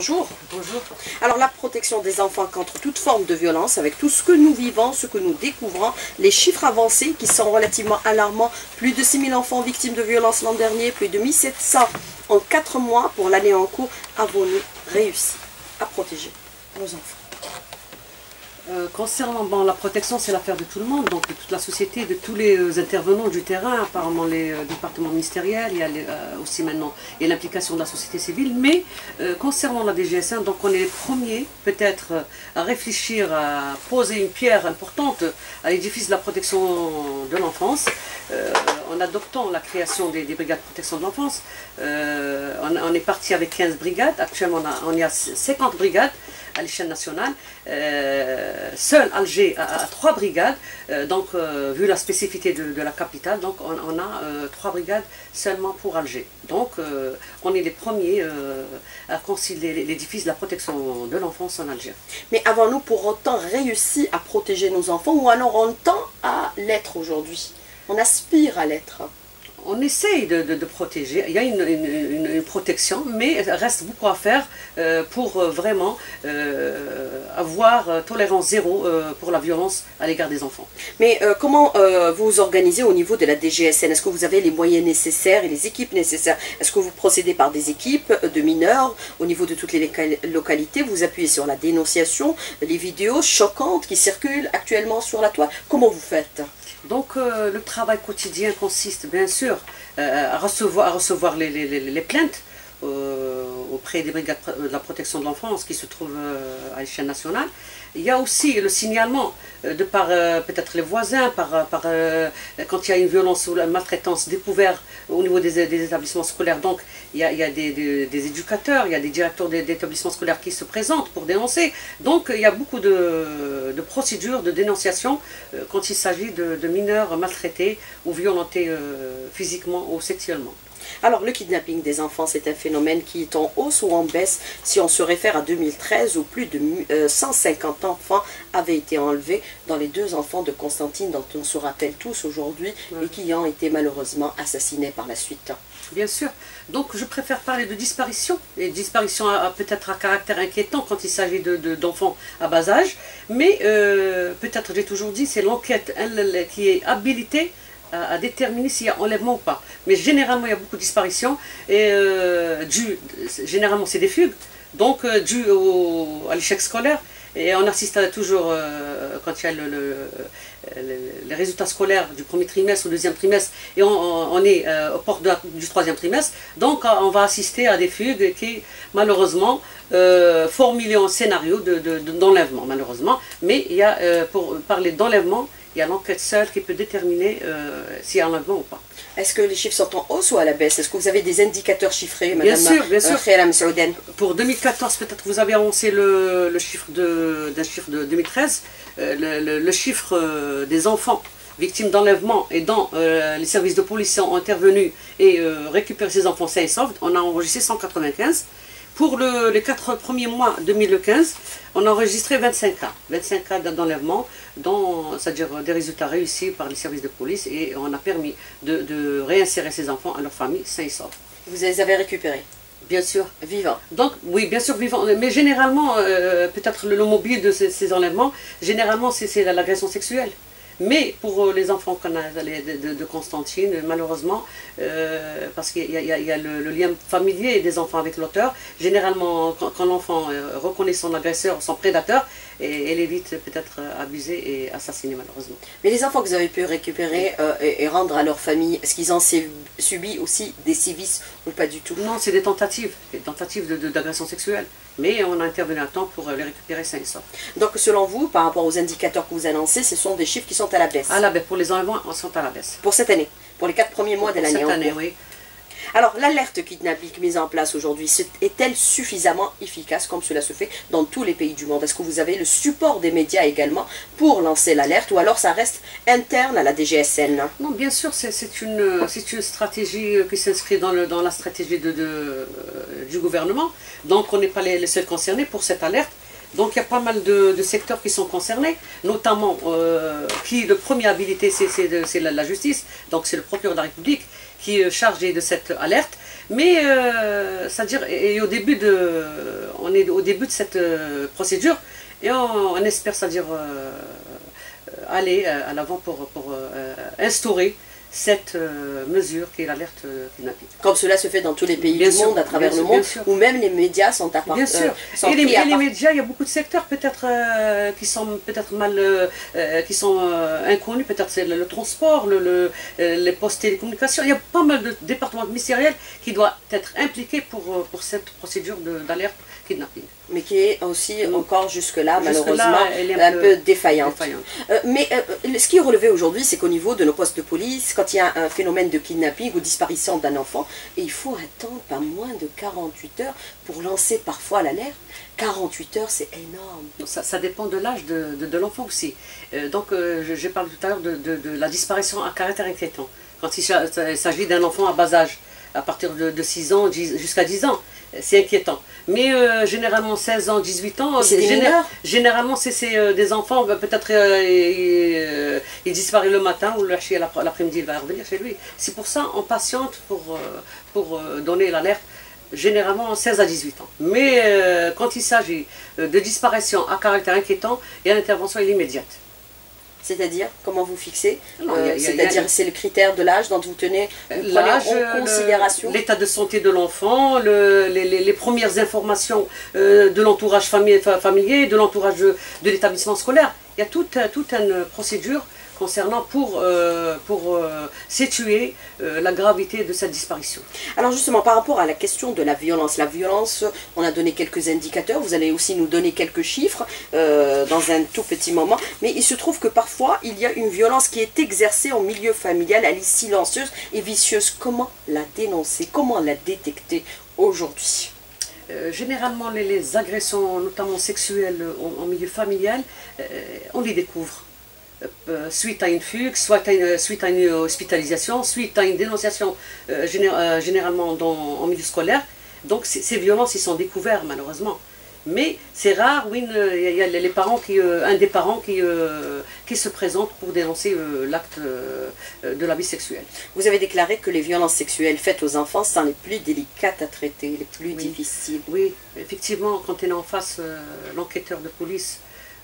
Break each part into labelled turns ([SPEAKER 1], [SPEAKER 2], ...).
[SPEAKER 1] Bonjour. Bonjour. Alors la protection des enfants contre toute forme de violence, avec tout ce que nous vivons, ce que nous découvrons, les chiffres avancés qui sont relativement alarmants, plus de 6000 enfants victimes de violences l'an dernier, plus de 1700 en 4 mois pour l'année en cours, avons-nous réussi à protéger nos enfants?
[SPEAKER 2] Euh, concernant la protection, c'est l'affaire de tout le monde, donc de toute la société, de tous les euh, intervenants du terrain, apparemment les euh, départements ministériels, il y a aussi maintenant l'implication de la société civile, mais concernant la DGSN, donc on est les premiers peut-être à réfléchir à poser une pierre importante à l'édifice de la protection de l'enfance, en adoptant la création des, brigades de protection de l'enfance. On, est parti avec 15 brigades, actuellement on, a 50 brigades à l'échelle nationale. Euh, seul Alger a, trois brigades, euh, donc euh, vu la spécificité de, la capitale, donc on, a trois brigades seulement pour Alger. Donc on est les premiers à concilier l'édifice de la protection de l'enfance en Algérie.
[SPEAKER 1] Mais avons-nous pour autant réussi à protéger nos enfants ou alors on tend à l'être aujourd'hui? On aspire à l'être
[SPEAKER 2] on essaye de, protéger, il y a une, protection, mais il reste beaucoup à faire euh, pour euh, vraiment euh, avoir tolérance zéro pour la violence à l'égard des enfants.
[SPEAKER 1] Mais comment vous organisez au niveau de la DGSN Est-ce que vous avez les moyens nécessaires et les équipes nécessaires? Est-ce que vous procédez par des équipes de mineurs? Au niveau de toutes les localités Vous appuyez sur la dénonciation, les vidéos choquantes qui circulent actuellement sur la toile. Comment vous faites?
[SPEAKER 2] Donc euh, le travail quotidien consiste bien sûr euh, à recevoir, à recevoir les, plaintes, euh, auprès des brigades de la protection de l'enfance qui se trouvent à l'échelle nationale. Il y a aussi le signalement euh, de par peut-être les voisins, par, par quand il y a une violence ou la maltraitance découverte au niveau des, établissements scolaires. Donc il y a, des, éducateurs, il y a des directeurs d'établissements scolaires qui se présentent pour dénoncer. Donc il y a beaucoup de, procédures de dénonciation quand il s'agit de, mineurs maltraités ou violentés physiquement ou sexuellement.
[SPEAKER 1] Alors le kidnapping des enfants, c'est un phénomène qui est en hausse ou en baisse si on se réfère à 2013 où plus de 150 euh, enfants avaient été enlevés dans les deux enfants de Constantine dont on se rappelle tous aujourd'hui et qui ont été malheureusement assassinés par la suite.
[SPEAKER 2] Bien sûr. Donc je préfère parler de disparition. Et disparition peut-être à caractère inquiétant quand il s'agit d'enfants de, à bas âge. Mais euh, peut-être j'ai toujours dit, c'est l'enquête qui est habilitée à, déterminer s'il y a enlèvement ou pas. Mais généralement, il y a beaucoup de disparitions, et euh, généralement, c'est des fugues, donc euh, dû à l'échec scolaire. Et on assiste toujours, euh, quand il y a le, les résultats scolaires du premier trimestre ou deuxième trimestre, et on, est au port du troisième trimestre, donc on va assister à des fugues qui, malheureusement, formulent un scénario d'enlèvement, malheureusement. Mais il y a, pour parler d'enlèvement, il y a l'enquête seule qui peut déterminer euh, s'il y a un enlèvement ou pas.
[SPEAKER 1] Est-ce que les chiffres sont en hausse ou à la baisse? Est-ce que vous avez des indicateurs chiffrés,
[SPEAKER 2] Madame Bien sûr, bien sûr. Euh, Pour 2014, peut-être vous avez annoncé le, chiffre d'un chiffre de 2013, euh, le, chiffre des enfants victimes d'enlèvement et dont les services de police ont intervenu et récupéré ces enfants sains et saufs, on a enregistré 195. Pour les quatre premiers mois 2015, on a enregistré 25 cas, 25 cas d'enlèvement, c'est-à-dire des résultats réussis par les services de police et on a permis de, réinsérer ces enfants à leur famille sains et saufs.
[SPEAKER 1] Vous les avez récupérés?
[SPEAKER 2] Bien sûr.
[SPEAKER 1] Vivants?
[SPEAKER 2] Donc, oui, bien sûr, vivants. Mais généralement, euh, peut-être le mobile de ces, ces enlèvements, généralement, c'est l'agression sexuelle. Mais pour euh, les enfants de, Constantine, malheureusement, euh, parce qu'il y, a le, lien familier des enfants avec l'auteur, généralement, quand, l'enfant euh, reconnaît son agresseur, son prédateur, et, elle est vite peut-être abusée et assassinée malheureusement.
[SPEAKER 1] Mais les enfants que vous avez pu récupérer et, rendre à leur famille, est-ce qu'ils ont subi aussi des sévices ou pas du tout?
[SPEAKER 2] Non, c'est des tentatives, des tentatives d'agression sexuelle. Mais on a intervenu à temps pour les récupérer 500.
[SPEAKER 1] Donc selon vous, par rapport aux indicateurs que vous annoncez, ce sont des chiffres qui sont à la baisse.
[SPEAKER 2] À la baisse. Pour les enlèvements, on sont à la baisse.
[SPEAKER 1] Pour cette année Pour les quatre premiers mois de l'année
[SPEAKER 2] Cette année, oui.
[SPEAKER 1] Alors, l'alerte kidnapping mise en place aujourd'hui, est-elle suffisamment efficace comme cela se fait dans tous les pays du monde? Est-ce que vous avez le support des médias également pour lancer l'alerte ou alors ça reste interne à la DGSN
[SPEAKER 2] Non, bien sûr, c'est une, une stratégie qui s'inscrit dans, la stratégie euh, du gouvernement. Donc, on n'est pas les seuls concernés pour cette alerte. Donc il y a pas mal de, secteurs qui sont concernés, notamment euh, qui le premier habilité c'est la, justice, donc c'est le procureur de la République qui est chargé de cette alerte. Mais, c'est-à-dire, et au début de, on est au début de cette procédure et on, espère, c'est-à-dire, aller à l'avant pour instaurer cette euh, mesure qui est l'alerte euh, climatique.
[SPEAKER 1] Comme cela se fait dans tous les pays du monde, à travers le monde, où même les médias sont à part,
[SPEAKER 2] Bien sûr. Euh, et, les, les, médias, il y a beaucoup de secteurs peut-être qui sont peut-être mal, qui sont inconnus, peut-être c'est le, transport, le, les postes télécommunications. Il y a pas mal de départements ministériels qui doivent être impliqués pour, pour cette procédure d'alerte kidnapping
[SPEAKER 1] mais qui est aussi encore jusque-là, malheureusement, un, peu, défaillante. Euh, mais euh, ce qui est relevé aujourd'hui, c'est qu'au niveau de nos postes de police, quand il y a un phénomène de kidnapping ou disparition d'un enfant, il faut attendre pas moins de 48 heures pour lancer parfois l'alerte. 48 heures, c'est énorme.
[SPEAKER 2] Ça, dépend de l'âge de, l'enfant aussi. Euh, donc, je, parle tout à l'heure de, de, la disparition à caractère inquiétant. Quand il s'agit d'un enfant à bas âge, à partir de, 6 ans jusqu'à 10 ans c'est inquiétant. Mais euh, généralement 16 ans, 18 ans, généralement c'est euh, des enfants, bah, peut-être euh, il disparaît le matin ou l'après-midi il va revenir chez lui. C'est pour ça on patiente pour, pour donner l'alerte généralement 16 à 18 ans. Mais quand il s'agit de disparition à caractère inquiétant, et l'intervention est immédiate.
[SPEAKER 1] C'est-à-dire, comment vous fixez euh, C'est-à-dire, c'est le critère de l'âge dont vous tenez l'âge, en considération
[SPEAKER 2] L'état de santé de l'enfant, le, les, premières informations euh, de l'entourage familier, de l'entourage de, l'établissement scolaire. Il y a toute, toute une procédure concernant pour, euh, pour euh, situer euh, la gravité de cette disparition.
[SPEAKER 1] Alors justement, par rapport à la question de la violence, la violence, on a donné quelques indicateurs, vous allez aussi nous donner quelques chiffres dans un tout petit moment, mais il se trouve que parfois, il y a une violence qui est exercée en milieu familial, elle est silencieuse et vicieuse. Comment la dénoncer? Comment la détecter aujourd'hui?
[SPEAKER 2] Généralement, les, agressions, notamment sexuelles en milieu familial, on les découvre suite à une fugue, soit suite à une hospitalisation, suite à une dénonciation euh, euh, généralement dans, en milieu scolaire. Donc ces violences, ils sont découverts malheureusement. Mais c'est rare, oui, il y a les parents qui, un des parents qui, qui se présente pour dénoncer l'acte de la vie sexuelle.
[SPEAKER 1] Vous avez déclaré que les violences sexuelles faites aux enfants sont les plus délicates à traiter, les plus difficiles.
[SPEAKER 2] Oui, effectivement, quand on est en face, l'enquêteur de police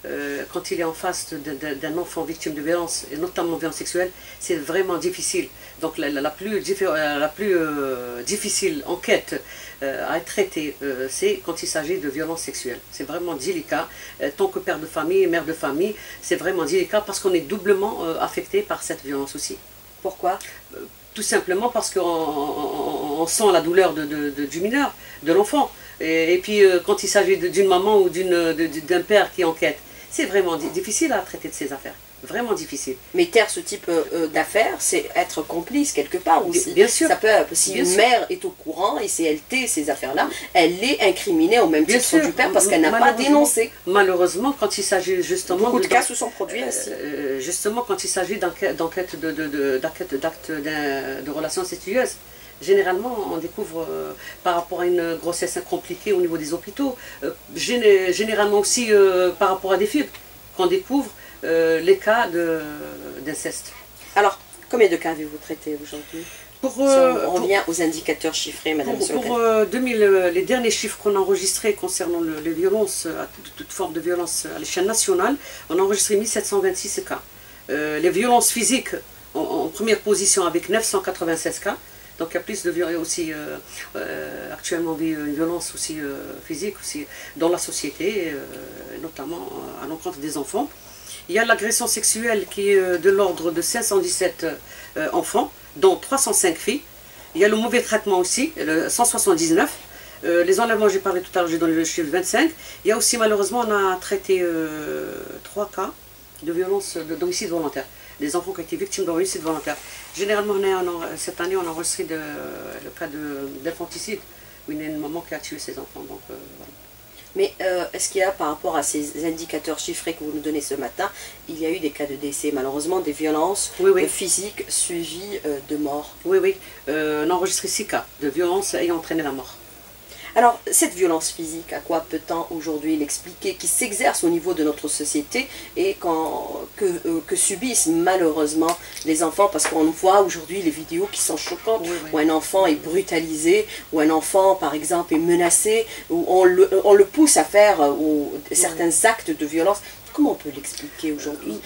[SPEAKER 2] euh, quand il est en face d'un enfant victime de violence, et notamment violence sexuelle, c'est vraiment difficile. Donc la, plus, euh, euh, difficile enquête à être traitée, c'est quand il s'agit de violence sexuelle. C'est vraiment délicat. tant que père de famille et mère de famille, c'est vraiment délicat parce qu'on est doublement affecté par cette violence aussi.
[SPEAKER 1] Pourquoi?
[SPEAKER 2] Tout simplement parce qu'on sent la douleur du mineur, de l'enfant. Et, puis quand il s'agit d'une maman ou d'un père qui enquête, c'est vraiment difficile à traiter de ces affaires. Vraiment difficile.
[SPEAKER 1] Mais taire ce type euh, euh, d'affaires, c'est être complice quelque part aussi.
[SPEAKER 2] Bien sûr.
[SPEAKER 1] Ça peut, si une mère est au courant et c'est elle tait ces affaires-là, elle est incriminée au même titre du père parce qu'elle n'a pas dénoncé.
[SPEAKER 2] Malheureusement, quand il s'agit justement.
[SPEAKER 1] Beaucoup de, cas se sont produits euh,
[SPEAKER 2] justement, quand il s'agit d'enquête d'actes de, relations incestueuses généralement, on découvre euh, par rapport à une grossesse compliquée au niveau des hôpitaux, euh, généralement aussi euh, par rapport à des fugues, qu'on découvre les cas d'inceste.
[SPEAKER 1] Alors, combien de cas avez-vous traité aujourd'hui? Pour, on revient aux indicateurs chiffrés, Madame
[SPEAKER 2] Pour, pour 2000, les derniers chiffres qu'on a enregistrés concernant les violences, toute forme de violence à l'échelle nationale, on a enregistré 1726 cas. les violences physiques en, première position avec 996 cas. Donc il y a plus de aussi, euh, euh, actuellement une violence aussi euh, physique aussi dans la société, notamment à l'encontre des enfants. Il y a l'agression sexuelle qui est de l'ordre de 517 enfants, dont 305 filles. Il y a le mauvais traitement aussi, le 179. les enlèvements, j'ai parlé tout à l'heure, j'ai donné le chiffre 25. Il y a aussi malheureusement, on a traité trois cas de violence de domicile volontaire des enfants qui ont été victimes de réussite volontaire. Généralement, cette année, on a enregistré le cas d'infanticide, où il y a une maman qui a tué ses enfants. Donc, euh,
[SPEAKER 1] Mais euh, est-ce qu'il y a, par rapport à ces indicateurs chiffrés que vous nous donnez ce matin, il y a eu des cas de décès, malheureusement, des violences euh, physiques suivies de mort?
[SPEAKER 2] Oui, oui. on a enregistré six cas de violences ayant entraîné la mort.
[SPEAKER 1] Alors, cette violence physique, à quoi peut-on aujourd'hui l'expliquer, qui s'exerce au niveau de notre société et que, euh, que, subissent malheureusement les enfants? Parce qu'on voit aujourd'hui les vidéos qui sont choquantes, où un enfant est brutalisé, où un enfant, par exemple, est menacé, où on le, on le pousse à faire euh, certains actes de violence. Comment on peut l'expliquer aujourd'hui?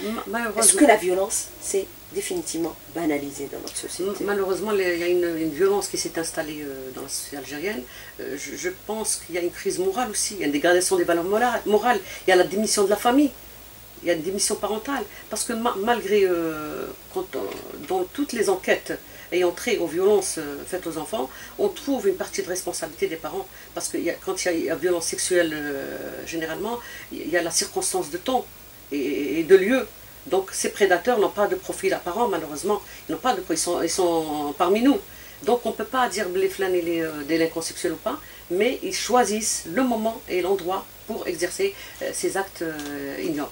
[SPEAKER 1] Est-ce que la violence, c'est définitivement banalisé dans notre société.
[SPEAKER 2] Malheureusement, il y a une, violence qui s'est installée euh, dans la société algérienne. Euh, je, pense qu'il y a une crise morale aussi, il y a une dégradation des valeurs morales, il y a la démission de la famille, il y a une démission parentale. Parce que malgré, euh, dans toutes les enquêtes ayant trait aux violences faites aux enfants, on trouve une partie de responsabilité des parents. Parce que quand il y a, violence sexuelle, généralement, il y a la circonstance de temps et de lieu. Donc ces prédateurs n'ont pas de profil apparent, malheureusement. Ils, pas de, sont, sont parmi nous. Donc on ne peut pas dire les flânes et les euh, délinquants ou pas, mais ils choisissent le moment et l'endroit pour exercer euh, ces actes euh, ignobles.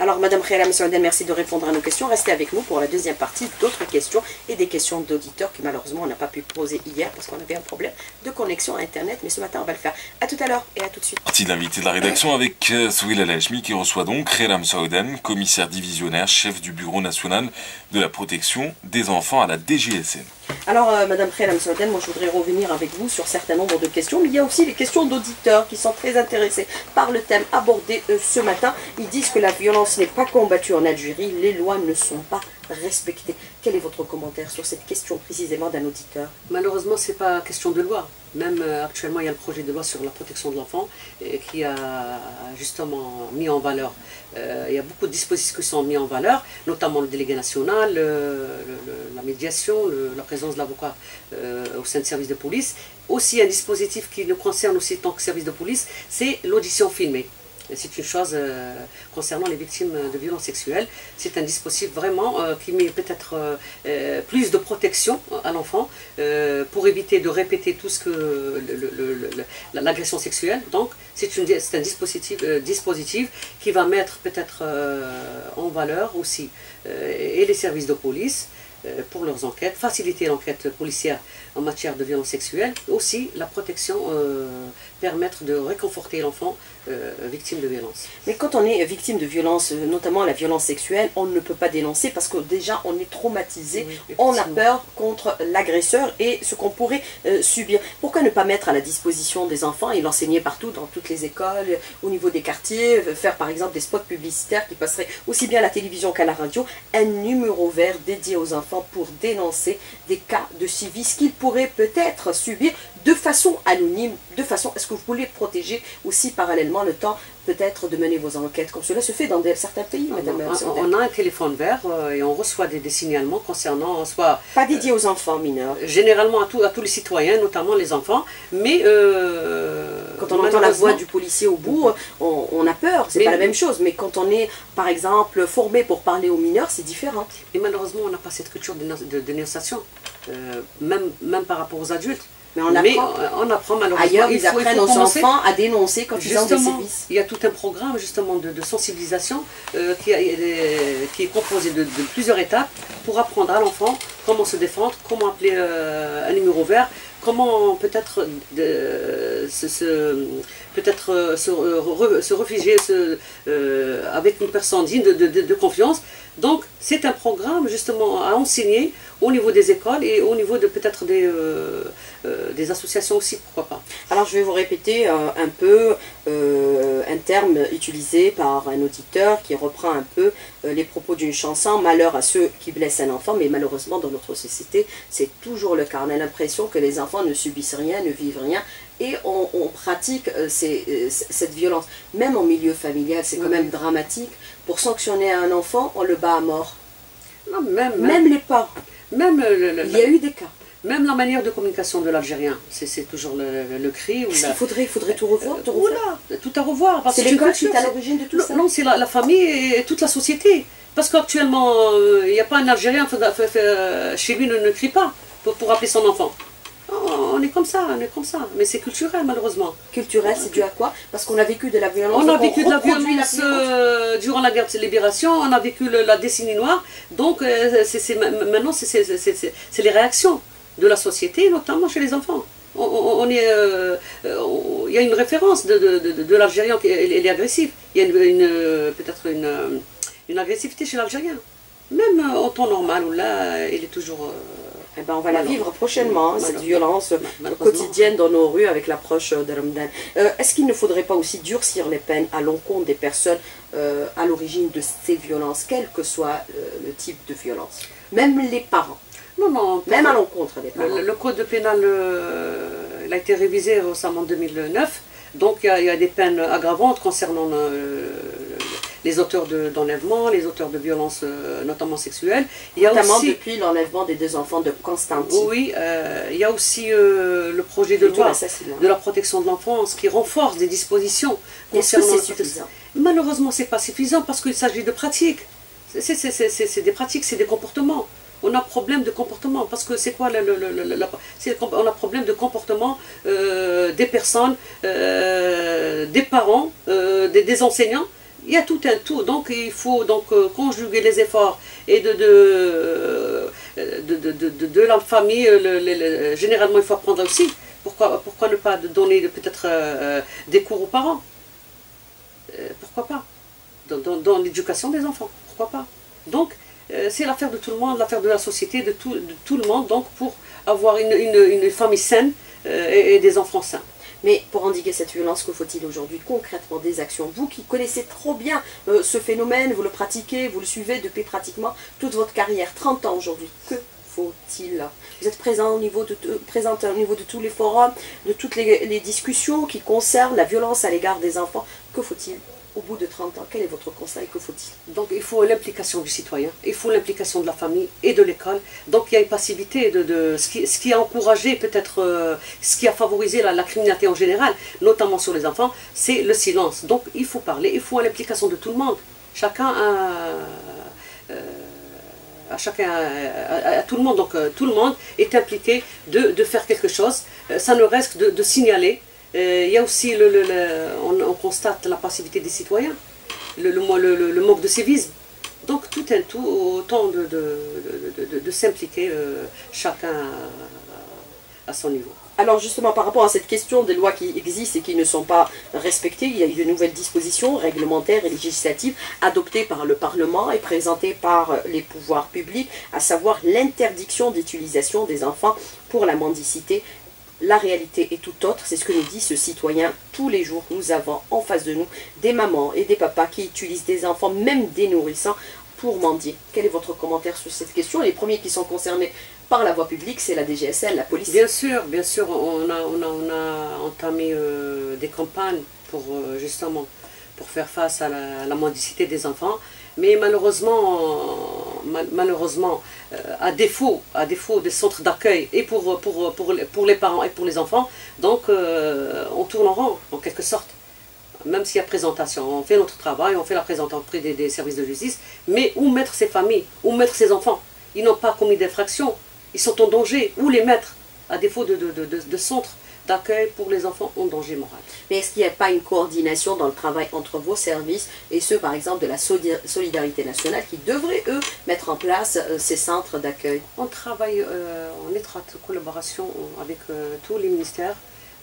[SPEAKER 1] Alors, Madame Khéla Soudan, merci de répondre à nos questions. Restez avec nous pour la deuxième partie, d'autres questions et des questions d'auditeurs que malheureusement on n'a pas pu poser hier parce qu'on avait un problème de connexion à Internet. Mais ce matin, on va le faire. A tout à l'heure et à tout de suite.
[SPEAKER 3] Partie de l'invité de la rédaction avec euh, Souila Lajmi qui reçoit donc Khélam Soudan, commissaire divisionnaire, chef du Bureau national de la protection des enfants à la DGSN.
[SPEAKER 1] Alors, euh, Madame Prélam Soden, moi je voudrais revenir avec vous sur certain nombre de questions, mais il y a aussi les questions d'auditeurs qui sont très intéressés par le thème abordé euh, ce matin. Ils disent que la violence n'est pas combattue en Algérie, les lois ne sont pas respectées. Quel est votre commentaire sur cette question précisément d'un auditeur
[SPEAKER 2] Malheureusement, ce n'est pas question de loi. Même euh, actuellement, il y a le projet de loi sur la protection de l'enfant qui a justement mis en valeur. Euh, il y a beaucoup de dispositifs qui sont mis en valeur, notamment le délégué national, la médiation, la présence de l'avocat euh, au sein du service de police. Aussi, un dispositif qui nous concerne aussi tant que service de police, c'est l'audition filmée. C'est une chose euh, concernant les victimes de violences sexuelles. C'est un dispositif vraiment euh, qui met peut-être euh, plus de protection à l'enfant pour éviter de répéter tout ce que l'agression sexuelle. Donc c'est un dispositif, dispositif qui va mettre peut-être en valeur aussi et les services de police pour leurs enquêtes, faciliter l'enquête policière en matière de violences sexuelles, aussi la protection, permettre de réconforter l'enfant euh, victime de violence.
[SPEAKER 1] Mais quand on est victime de violence, euh, notamment la violence sexuelle, on ne peut pas dénoncer parce que déjà on est traumatisé, on a peur contre l'agresseur et ce qu'on pourrait euh, subir. Pourquoi ne pas mettre à la disposition des enfants et l'enseigner partout, dans toutes les écoles, au niveau des quartiers, faire par exemple des spots publicitaires qui passeraient aussi bien à la télévision qu'à la radio, un numéro vert dédié aux enfants pour dénoncer des cas de civisme qu'ils pourraient peut-être subir de façon anonyme, de façon à ce que vous voulez protéger aussi parallèlement le temps peut-être de mener vos enquêtes, comme cela se fait dans certains pays, ah, Madame
[SPEAKER 2] on, on, a un téléphone vert euh, et on reçoit des, signalements concernant soit...
[SPEAKER 1] Pas dédié aux enfants mineurs.
[SPEAKER 2] Euh, généralement à, à tous les citoyens, notamment les enfants, mais...
[SPEAKER 1] Euh, quand on entend la voix du policier au bout, on, a peur, c'est pas la même chose, mais quand on est, par exemple, formé pour parler aux mineurs, c'est différent.
[SPEAKER 2] Et malheureusement, on n'a pas cette culture de, dénonciation, même, même par rapport aux adultes.
[SPEAKER 1] Mais on apprend, malheureusement. Ailleurs, ils apprennent aux enfants à dénoncer quand ils ont des sévices.
[SPEAKER 2] Il y a tout un programme justement de, sensibilisation euh, qui, est composé de, plusieurs étapes pour apprendre à l'enfant comment se défendre, comment appeler euh, un numéro vert, comment peut-être se, peut-être se, réfugier euh, avec une personne digne de, confiance. Donc c'est un programme justement à enseigner au niveau des écoles et au niveau de peut-être des, euh, euh, des associations aussi, pourquoi pas.
[SPEAKER 1] Alors je vais vous répéter un peu un terme utilisé par un auditeur qui reprend un peu les propos d'une chanson, malheur à ceux qui blessent un enfant, mais malheureusement dans notre société c'est toujours le cas. On a l'impression que les enfants ne subissent rien, ne vivent rien, et on, pratique euh, euh, cette violence. Même en milieu familial, c'est quand même dramatique. Pour sanctionner un enfant, on le bat à mort.
[SPEAKER 2] Non, même,
[SPEAKER 1] même, les parents.
[SPEAKER 2] Même
[SPEAKER 1] Il y a eu des cas.
[SPEAKER 2] Même la manière de communication de l'Algérien, c'est toujours le, cri.
[SPEAKER 1] Ou il faudrait, il faudrait tout revoir tout,
[SPEAKER 2] tout à revoir.
[SPEAKER 1] C'est l'école qui est à l'origine de tout ça
[SPEAKER 2] Non, c'est la, famille et toute la société. Parce qu'actuellement, euh, il n'y a pas un Algérien chez lui ne, ne crie pas pour, pour appeler son enfant. Oh, on est comme ça, on est comme ça. Mais c'est culturel, malheureusement.
[SPEAKER 1] Culturel, c'est dû à quoi? Parce qu'on a vécu de la violence.
[SPEAKER 2] On a vécu de la violence, euh, durant la guerre de libération, on a vécu la décennie noire. Donc, euh, maintenant, c'est les réactions de la société, notamment chez les enfants. On, est, il y a une référence de, de, l'Algérien, qui est, agressif. Il y a une, peut-être une, une agressivité chez l'Algérien. Même en temps normal, où là, il est toujours
[SPEAKER 1] eh ben, on va la vivre prochainement, hein, cette violence quotidienne dans nos rues avec l'approche de Ramadan. Euh, est-ce qu'il ne faudrait pas aussi durcir les peines à l'encontre des personnes euh, à l'origine de ces violences, quel que soit euh, le type de violence? Même les parents
[SPEAKER 2] Non, non.
[SPEAKER 1] Même à l'encontre des parents.
[SPEAKER 2] Le, code pénal a été révisé récemment en 2009. Donc il y, a des peines aggravantes concernant les auteurs d'enlèvement, les auteurs de violences, euh, notamment sexuelles.
[SPEAKER 1] Il y a notamment depuis l'enlèvement des deux enfants de Constantine.
[SPEAKER 2] Oui, euh, il y a aussi euh, le projet de loi de la protection de l'enfance qui renforce des dispositions
[SPEAKER 1] concernant... Que
[SPEAKER 2] Malheureusement, ce n'est pas suffisant parce qu'il s'agit de pratiques. C'est des pratiques, c'est des comportements on a problème de comportement. Parce que c'est quoi le, On a problème de comportement des personnes, des parents, des, enseignants il y a tout un tout, donc il faut donc euh, conjuguer les efforts et de, euh, la famille, généralement il faut apprendre aussi. Pourquoi, ne pas donner peut-être euh, des cours aux parents? Pourquoi pas? Dans, l'éducation des enfants, pourquoi pas? Donc c'est l'affaire de tout le monde, l'affaire de la société, de tout, le monde, donc pour avoir une, famille saine et des enfants sains.
[SPEAKER 1] Mais pour endiguer cette violence, que faut-il aujourd'hui concrètement des actions? Vous qui connaissez trop bien euh, ce phénomène, vous le pratiquez, vous le suivez depuis pratiquement toute votre carrière, 30 ans aujourd'hui, que faut-il? Vous êtes présent au, niveau de, présente au niveau de tous les forums, de toutes les discussions qui concernent la violence à l'égard des enfants. Que faut-il au bout de 30 ans, quel est votre conseil Que faut-il
[SPEAKER 2] Donc il faut l'implication du citoyen, il faut l'implication de la famille et de l'école. Donc il y a une passivité de, ce, qui, a encouragé peut-être, euh, ce qui a favorisé la, criminalité en général, notamment sur les enfants, c'est le silence. Donc il faut parler, il faut l'implication de tout le monde. Chacun a... Euh, à chacun, à, tout le monde, donc euh, tout le monde est impliqué de, faire quelque chose. ça ne reste de signaler, euh, il y a aussi, le, on, constate la passivité des citoyens, le, le manque de civisme. Donc tout un tout, autant de, de, s'impliquer euh, chacun à, son niveau.
[SPEAKER 1] Alors justement, par rapport à cette question des lois qui existent et qui ne sont pas respectées, il y a eu de nouvelles dispositions réglementaires et législatives adoptées par le Parlement et présentées par les pouvoirs publics, à savoir l'interdiction d'utilisation des enfants pour la mendicité la réalité est tout autre, c'est ce que nous dit ce citoyen. Tous les jours, nous avons en face de nous des mamans et des papas qui utilisent des enfants, même des nourrissants, pour mendier. Quel est votre commentaire sur cette question? Les premiers qui sont concernés par la voie publique, c'est la DGSL, la police.
[SPEAKER 2] Bien sûr, bien sûr, on a, on a, entamé euh, des campagnes pour euh, justement pour faire face à la mendicité des enfants. Mais malheureusement, malheureusement euh, à, défaut, à défaut des centres d'accueil et pour, pour, pour, pour, les parents et pour les enfants, donc euh, on tourne en rond, en quelque sorte. Même s'il y a présentation, on fait notre travail, on fait la présentation auprès des, services de justice, mais où mettre ces familles, où mettre ces enfants? Ils n'ont pas commis d'infraction, ils sont en danger, où les mettre? À défaut de centres d'accueil pour les enfants en danger moral.
[SPEAKER 1] Mais est-ce qu'il n'y a pas une coordination dans le travail entre vos services et ceux, par exemple, de la solidarité nationale qui devraient, eux, mettre en place euh, ces centres d'accueil?
[SPEAKER 2] On travaille euh, en étroite collaboration avec euh, tous les ministères.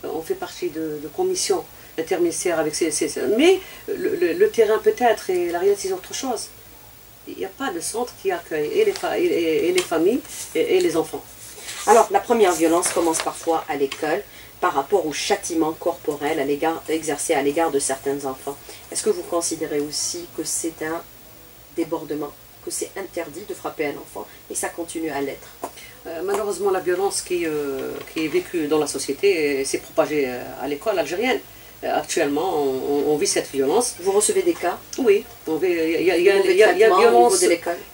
[SPEAKER 2] on fait partie de, commissions interministérielles avec ces... mais le, terrain peut-être et la réalité c'est autre chose. Il n'y a pas de centre qui accueille et les, et, les familles et les enfants.
[SPEAKER 1] Alors, la première violence commence parfois à l'école par rapport au châtiment corporel exercé à l'égard de certains enfants. Est-ce que vous considérez aussi que c'est un débordement, que c'est interdit de frapper un enfant et ça continue à l'être?
[SPEAKER 2] Euh, malheureusement, la violence qui, euh, qui, est vécue dans la société s'est propagée euh, à l'école algérienne. Actuellement, on, vit cette violence.
[SPEAKER 1] Vous recevez des cas
[SPEAKER 2] Oui. Il y,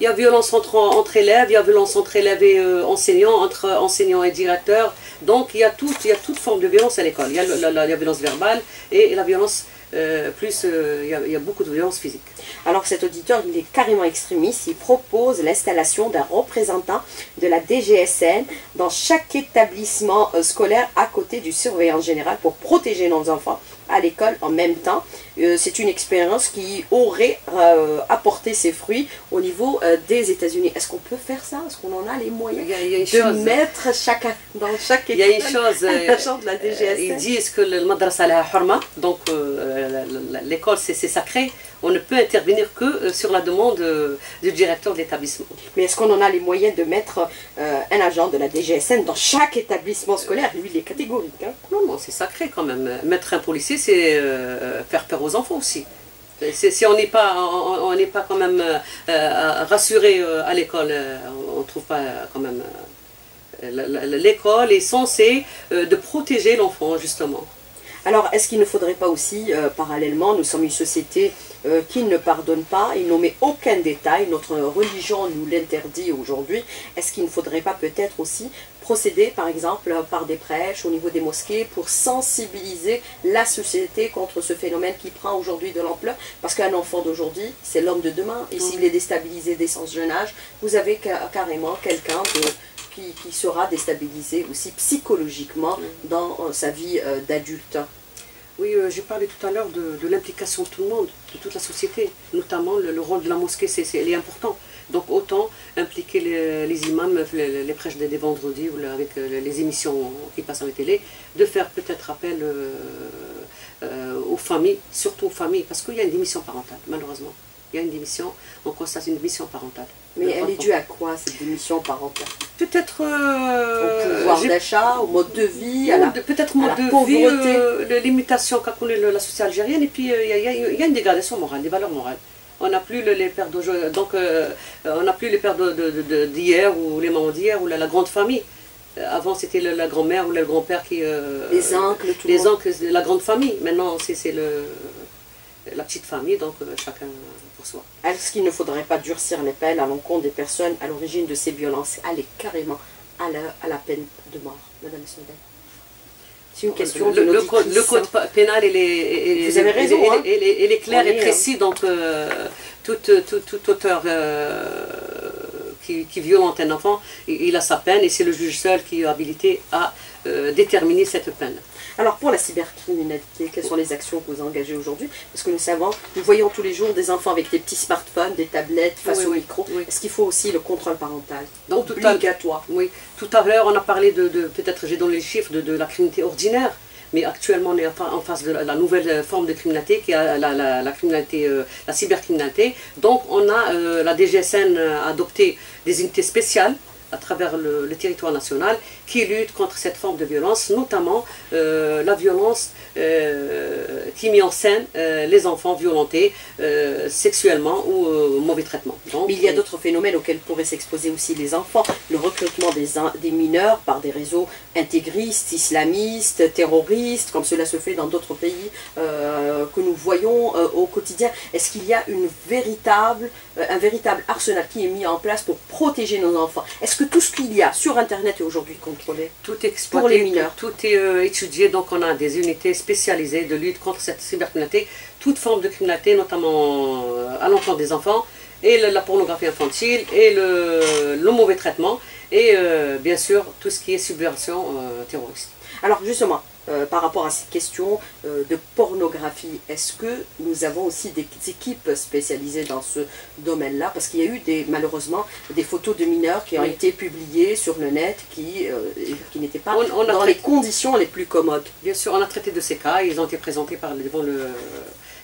[SPEAKER 2] a violence entre, entre élèves, il y a violence entre élèves et enseignants, entre enseignants et directeurs. Donc il y a, tout, il y a toute forme de violence à l'école. Il y a la, violence verbale et la violence, euh, plus euh, il, y a, beaucoup de violence physique.
[SPEAKER 1] Alors cet auditeur, il est carrément extrémiste. Il propose l'installation d'un représentant de la DGSN dans chaque établissement euh, scolaire à côté du surveillant général pour protéger nos enfants à l'école en même temps. Euh, c'est une expérience qui aurait euh, apporté ses fruits au niveau euh, des États-Unis. Est-ce qu'on peut faire ça? Est-ce qu'on en a les moyens
[SPEAKER 2] Il y a- il y a
[SPEAKER 1] de
[SPEAKER 2] chose.
[SPEAKER 1] mettre chaque, dans chaque
[SPEAKER 2] Il y a une
[SPEAKER 1] école
[SPEAKER 2] chose,
[SPEAKER 1] de la DGSN
[SPEAKER 2] Ils disent que le madrasa la horma, donc l'école c'est sacré, on ne peut intervenir que sur la demande du directeur de l'établissement.
[SPEAKER 1] Mais est-ce qu'on en a les moyens de mettre un agent de la DGSN dans chaque établissement scolaire? Lui, il est catégorique. hein.
[SPEAKER 2] Non, non, c'est sacré quand même. Mettre un policier, c'est faire peur aux enfants aussi. Si on n'est pas, on n'est pas quand même euh, euh, rassuré euh, à l'école, on ne trouve pas quand même. L'école est censée de protéger l'enfant justement.
[SPEAKER 1] Alors, est-ce qu'il ne faudrait pas aussi, euh, parallèlement, nous sommes une société euh, qui ne pardonne pas, il n'omet aucun détail, notre religion nous l'interdit aujourd'hui, est-ce qu'il ne faudrait pas peut-être aussi procéder, par exemple, par des prêches au niveau des mosquées pour sensibiliser la société contre ce phénomène qui prend aujourd'hui de l'ampleur? Parce qu'un enfant d'aujourd'hui, c'est l'homme de demain, et s'il est déstabilisé dès son jeune âge, vous avez ca- carrément quelqu'un de qui, sera déstabilisé aussi psychologiquement dans euh, sa vie d'adulte.
[SPEAKER 2] Oui, euh, j'ai parlé tout à l'heure de, l'implication de tout le monde, de toute la société, notamment le, le rôle de la mosquée, c'est il est important. Donc autant impliquer les, imams, les, prêches des, vendredis ou avec euh, les émissions qui passent à la télé, de faire peut-être appel euh, aux familles, surtout aux familles, parce qu'il y a une démission parentale, malheureusement. Il y a une démission, on constate une démission parentale.
[SPEAKER 1] Mais
[SPEAKER 2] Le
[SPEAKER 1] elle est due à quoi cette démission parentale?
[SPEAKER 2] Peut-être...
[SPEAKER 1] Au
[SPEAKER 2] euh,
[SPEAKER 1] pouvoir
[SPEAKER 2] j'ai-
[SPEAKER 1] d'achat, au mode de vie, à la...
[SPEAKER 2] peut-être mode de vie,
[SPEAKER 1] pauvreté.
[SPEAKER 2] euh, le- l'imitation qu'a connue le- la société algérienne, et puis euh, il y, a- y y une dégradation morale, des valeurs morales. On n'a plus le- les pères d'aujourd'hui, donc euh, on n'a plus les pères d'hier ou les mamans d'hier ou la, la grande famille. Avant c'était la grand-mère ou le grand-père qui. euh,
[SPEAKER 1] les oncles, tout le
[SPEAKER 2] les
[SPEAKER 1] monde.
[SPEAKER 2] oncles, la grande famille. Maintenant c'est la petite famille, donc chacun soi.
[SPEAKER 1] Est-ce qu'il ne faudrait pas durcir les peines à l'encontre des personnes à l'origine de ces violences? Aller carrément à la, à la peine de mort, Madame Snowden C'est une question
[SPEAKER 2] le,
[SPEAKER 1] d'une
[SPEAKER 2] le code, le code pénal, il est, il
[SPEAKER 1] raison,
[SPEAKER 2] il
[SPEAKER 1] hein.
[SPEAKER 2] il il clair et précis, donc euh, tout, tout, tout auteur euh, qui, qui violente un enfant, il, a sa peine et c'est le juge seul qui est habilité à euh, déterminer cette peine.
[SPEAKER 1] Alors pour la cybercriminalité, quelles sont les actions que vous engagez aujourd'hui? Parce que nous savons, nous voyons tous les jours des enfants avec des petits smartphones, des tablettes face
[SPEAKER 2] Oui,
[SPEAKER 1] au
[SPEAKER 2] oui,
[SPEAKER 1] micro.
[SPEAKER 2] oui.
[SPEAKER 1] Est-ce qu'il faut aussi le contrôle parental?
[SPEAKER 2] Donc, tout à-
[SPEAKER 1] Obligatoire.
[SPEAKER 2] Oui, tout à l'heure, on a parlé de, de- peut-être j'ai donné les chiffres de, de la criminalité ordinaire, mais actuellement, on est en fa- en face de la, la nouvelle euh, forme de criminalité qui est la, la- la criminalité, euh, la cybercriminalité. Donc, on a, euh, la DGSN a adopté des unités spéciales à travers le, le territoire national qui luttent contre cette forme de violence, notamment euh, la violence euh, qui met en scène euh, les enfants violentés sexuellement ou mauvais traitement. Donc,
[SPEAKER 1] Mais il y a d'autres phénomènes auxquels pourraient s'exposer aussi les enfants. Le recrutement des, des mineurs par des réseaux intégristes, islamistes, terroristes, comme cela se fait dans d'autres pays que nous voyons au quotidien. Est-ce qu'il y a une véritable, un véritable arsenal qui est mis en place pour protéger nos enfants Est-ce que tout ce qu'il y a sur Internet est aujourd'hui contrôlé
[SPEAKER 2] Tout est exploité,
[SPEAKER 1] Pour les mineurs?
[SPEAKER 2] Tout, tout est euh, étudié, donc on a des unités spécialisées de lutte contre cette cybercriminalité, toute forme de criminalité, notamment euh, à l'encontre des enfants, et la pornographie infantile, et le, le mauvais traitement, et euh, bien sûr tout ce qui est subversion euh, terroriste.
[SPEAKER 1] Alors justement, euh, par rapport à cette question euh, de pornographie, est-ce que nous avons aussi des équipes spécialisées dans ce domaine-là? Parce qu'il y a eu des, malheureusement des photos de mineurs qui ont
[SPEAKER 2] Oui.
[SPEAKER 1] été publiées sur le net qui, euh, qui n'étaient pas
[SPEAKER 2] On- on a
[SPEAKER 1] dans
[SPEAKER 2] traité-
[SPEAKER 1] les conditions les plus commodes.
[SPEAKER 2] Bien sûr, on a traité de ces cas, ils ont été présentés par, devant le-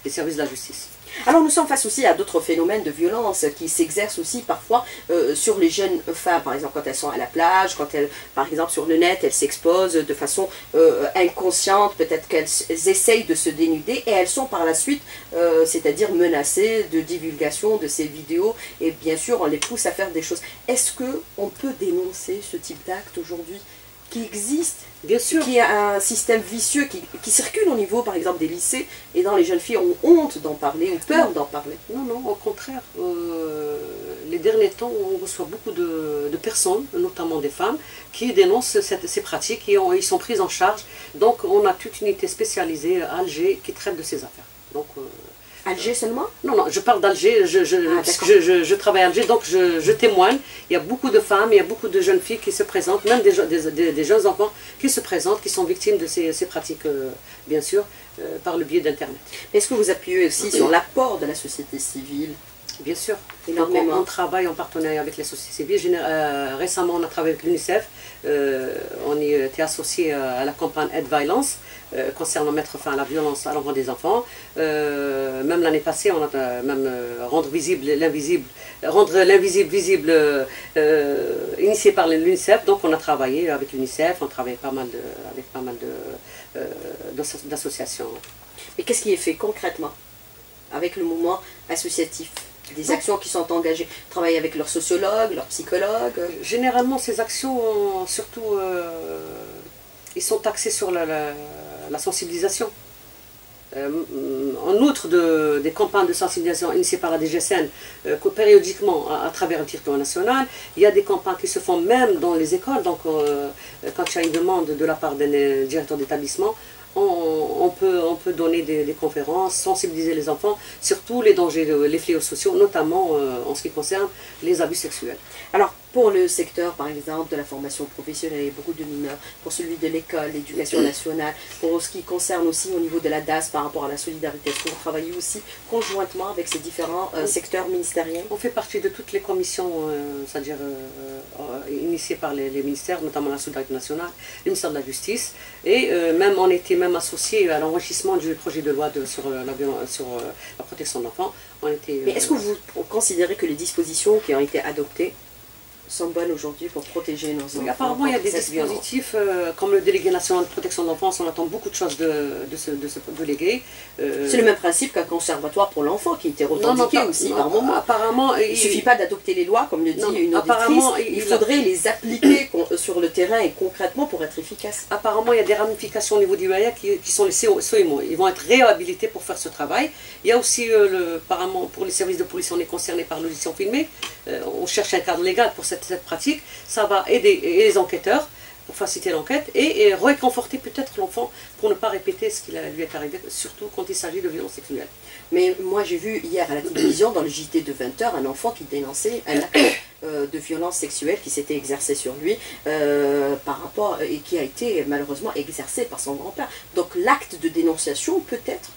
[SPEAKER 2] les services de la justice.
[SPEAKER 1] Alors nous sommes face aussi à d'autres phénomènes de violence qui s'exercent aussi parfois euh, sur les jeunes femmes, par exemple quand elles sont à la plage, quand elles, par exemple sur le net, elles s'exposent de façon euh, inconsciente, peut-être qu'elles essayent de se dénuder et elles sont par la suite, euh, c'est-à-dire menacées de divulgation de ces vidéos et bien sûr on les pousse à faire des choses. Est-ce que on peut dénoncer ce type d'acte aujourd'hui? Qui existe
[SPEAKER 2] Bien sûr,
[SPEAKER 1] qui est un système vicieux qui, qui circule au niveau, par exemple, des lycées, et dont les jeunes filles ont honte d'en parler ou peur d'en parler.
[SPEAKER 2] Non, non, au contraire. euh, les derniers temps, on reçoit beaucoup de, de personnes, notamment des femmes, qui dénoncent cette- ces pratiques et ont- ils sont prises en charge. Donc, on a toute une unité spécialisée à Alger qui traite de ces affaires. Donc, euh,
[SPEAKER 1] Alger seulement?
[SPEAKER 2] Non, non, je parle d'Alger, je, je,
[SPEAKER 1] Ah,
[SPEAKER 2] je, je- je travaille à Alger, donc je, je témoigne. Il y a beaucoup de femmes, il y a beaucoup de jeunes filles qui se présentent, même des, des, des- des jeunes enfants qui se présentent, qui sont victimes de ces, ces pratiques, euh, bien sûr, euh, par le biais d'Internet.
[SPEAKER 1] Est-ce que vous appuyez aussi sur l'apport de la société civile?
[SPEAKER 2] Bien sûr. Donc,
[SPEAKER 1] Énormément.
[SPEAKER 2] on, on travaille en partenariat avec les sociétés civiles. Euh, récemment, on a travaillé avec l'UNICEF. Euh, on était associé euh, à la campagne Aide Violence euh, concernant mettre fin à la violence à l'endroit des enfants. Même l'année passée, on a même rendre visible l'invisible, rendre l'invisible visible, initié par l'UNICEF. Donc, on a travaillé avec l'UNICEF. On travaille pas mal de, avec pas mal d'associations.
[SPEAKER 1] Mais qu'est-ce qui est fait concrètement avec le mouvement associatif? Des actions qui sont engagées, travailler avec leurs sociologues, leurs psychologues.
[SPEAKER 2] Généralement, ces actions, surtout, euh, ils sont axés sur la, sensibilisation. Euh, en outre de- des campagnes de sensibilisation initiées par la DGSN, euh, que périodiquement à, travers le territoire national, il y a des campagnes qui se font même dans les écoles. Donc, quand il y a une demande de la part d'un directeur d'établissement, on, peut, on peut donner des, conférences, sensibiliser les enfants sur tous les dangers, les fléaux sociaux, notamment euh, en ce qui concerne les abus sexuels.
[SPEAKER 1] Pour le secteur, par exemple, de la formation professionnelle, il y a beaucoup de mineurs. Pour celui de l'école, l'éducation nationale, pour ce qui concerne aussi au niveau de la DAS par rapport à la solidarité, est-ce que vous travaillez aussi conjointement avec ces différents euh, secteurs ministériels?
[SPEAKER 2] On fait partie de toutes les commissions, euh, c'est-à-dire euh, initiées par les, les ministères, notamment la Solidarité nationale, le ministère de la Justice, et même on était même associé à l'enrichissement du projet de loi de- sur, la, sur la protection de l'enfant.
[SPEAKER 1] Mais est-ce que vous considérez que les dispositions qui ont été adoptées sont bonnes aujourd'hui pour protéger nos enfants
[SPEAKER 2] apparemment, il y a des dispositifs, euh, comme le délégué national de protection de l'enfance, on attend beaucoup de choses de, de, ce, de ce délégué. Euh,
[SPEAKER 1] C'est le même principe qu'un conservatoire pour l'enfant qui était
[SPEAKER 2] non, non,
[SPEAKER 1] revendiqué aussi
[SPEAKER 2] non,
[SPEAKER 1] par moment.
[SPEAKER 2] Apparemment,
[SPEAKER 1] Il ne suffit pas d'adopter les lois, comme le dit
[SPEAKER 2] Non,
[SPEAKER 1] une
[SPEAKER 2] apparemment,
[SPEAKER 1] auditrice, il,
[SPEAKER 2] il
[SPEAKER 1] faudrait les appliquer con- sur le terrain et concrètement pour être efficace.
[SPEAKER 2] Apparemment, il y a des ramifications au niveau du UAIA qui, qui sont les CO COIMO. Ils vont être réhabilités pour faire ce travail. Il y a aussi, euh, le, apparemment, pour les services de police, on est concerné par l'audition filmée. Euh, on cherche un cadre légal pour cette, cette pratique. Ça va aider les enquêteurs pour faciliter l'enquête et, et réconforter peut-être l'enfant pour ne pas répéter ce qui lui est arrivé, surtout quand il s'agit de violences sexuelles.
[SPEAKER 1] Mais moi, j'ai vu hier à la télévision, dans le JT de 20h, un enfant qui dénonçait un acte euh, de violence sexuelle qui s'était exercé sur lui euh, par rapport et qui a été malheureusement exercé par son grand-père. Donc l'acte de dénonciation peut être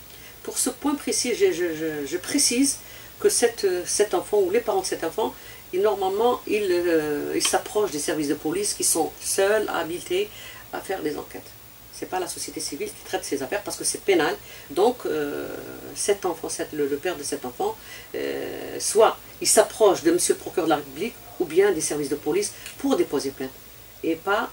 [SPEAKER 2] Pour ce point précis, je, je- je- je précise que euh, cet enfant ou les parents de cet enfant, ils, normalement, ils euh, s'approchent des services de police qui sont seuls, habilités à faire des enquêtes. Ce n'est pas la société civile qui traite ces affaires parce que c'est pénal. Donc, euh, cet enfant, cet- le, le père de cet enfant, euh, soit il s'approche de monsieur le procureur de la République ou bien des services de police pour déposer plainte. Et pas,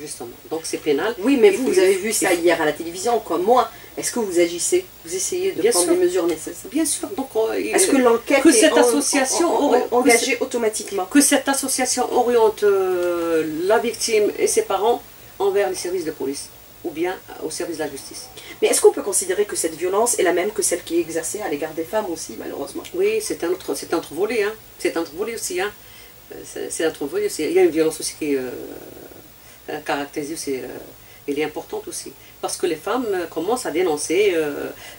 [SPEAKER 2] justement. Donc, c'est pénal.
[SPEAKER 1] Oui, mais vous, vous avez vu ça hier à la télévision, comme moi. Est-ce que vous agissez Vous essayez de
[SPEAKER 2] Bien
[SPEAKER 1] prendre
[SPEAKER 2] sûr.
[SPEAKER 1] les mesures nécessaires?
[SPEAKER 2] Bien sûr. Donc, euh,
[SPEAKER 1] Est-ce que l'enquête
[SPEAKER 2] que
[SPEAKER 1] est
[SPEAKER 2] cette association
[SPEAKER 1] en- en-
[SPEAKER 2] aurait-
[SPEAKER 1] engagée automatiquement?
[SPEAKER 2] que cette association oriente euh, la victime et ses parents envers les services de police ou bien au service de la justice?
[SPEAKER 1] Mais est-ce qu'on peut considérer que cette violence est la même que celle qui est exercée à l'égard des femmes aussi, malheureusement?
[SPEAKER 2] Oui, c'est un autre, c'est un autre volet, hein. C'est un autre volet aussi, hein. Euh, C'est un autre volet aussi. Il y a une violence aussi qui est euh, caractérisée, euh, elle est importante aussi. Parce que les femmes euh, commencent à dénoncer euh,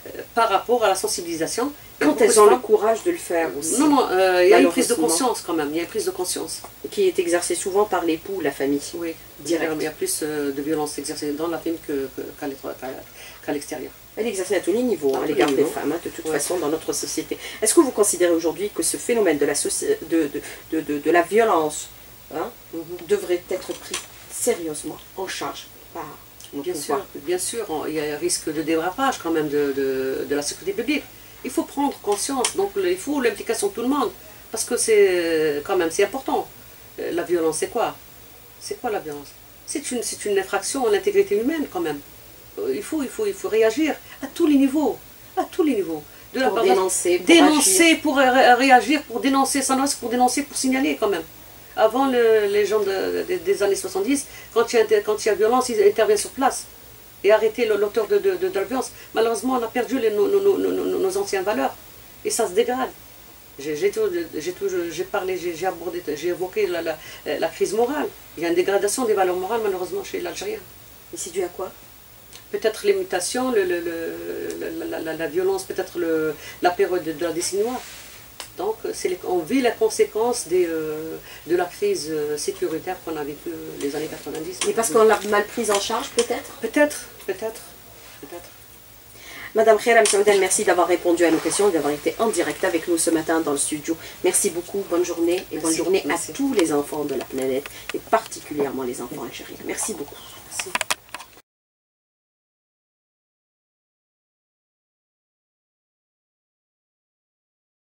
[SPEAKER 2] euh, par rapport à la sensibilisation.
[SPEAKER 1] Quand elles ont le courage de le faire aussi.
[SPEAKER 2] Non, non, euh, il y a une prise de conscience quand même. Il y a une prise de conscience.
[SPEAKER 1] Qui est exercée souvent par l'époux ou la famille.
[SPEAKER 2] Oui,
[SPEAKER 1] Direct.
[SPEAKER 2] Il y a plus de violence exercée dans la famille qu'à l'extérieur.
[SPEAKER 1] Elle est exercée à tous les niveaux,
[SPEAKER 2] À
[SPEAKER 1] hein, à l'égard des femmes, hein, de toute
[SPEAKER 2] Ouais.
[SPEAKER 1] façon, dans notre société. Est-ce que vous considérez aujourd'hui que ce phénomène de la, soci- de, de, de, de- de la violence hein, devrait être pris sérieusement en charge par nos
[SPEAKER 2] Bien sûr, bien il y a un risque de dérapage quand même de, de- de la sécurité publique. Il faut prendre conscience, donc il faut l'implication de tout le monde, parce que c'est quand même c'est important. Euh, La violence, c'est quoi? C'est quoi la violence? C'est une, c'est une infraction à l'intégrité humaine quand même. Euh, Il faut, il, faut, il faut réagir à tous les niveaux, à tous les niveaux. De la
[SPEAKER 1] Pour
[SPEAKER 2] de-
[SPEAKER 1] dénoncer, pour agir.
[SPEAKER 2] dénoncer, pour ré- réagir, pour dénoncer, ça pour dénoncer, pour signaler quand même. Avant le- les gens de- de- des années 70, quand il, y a, quand il y a violence, ils interviennent sur place et arrêter l'auteur de, de, la violence. Malheureusement, on a perdu les- nos, nos, nos, nos- anciennes valeurs et ça se dégrade. J'ai parlé, j'ai abordé, j'ai évoqué la, la, la crise morale. Il y a une dégradation des valeurs morales malheureusement chez l'Algérien.
[SPEAKER 1] Et c'est dû à quoi?
[SPEAKER 2] Peut-être les mutations, le, le- le- la, la- la violence, peut-être la période de la décennie noire. Donc, on vit la conséquence des, euh, de la crise euh, sécuritaire qu'on a vécue euh, les années 90.
[SPEAKER 1] Et parce qu'on l'a mal prise en charge, peut-être?
[SPEAKER 2] Peut-être, peut-être, peut-être.
[SPEAKER 1] Madame Khéram Saoudan, merci d'avoir répondu à nos questions et d'avoir été en direct avec nous ce matin dans le studio. Merci beaucoup, bonne journée et bonne journée
[SPEAKER 2] merci.
[SPEAKER 1] à tous les enfants de la planète et particulièrement les enfants algériens. Merci beaucoup.
[SPEAKER 2] Merci.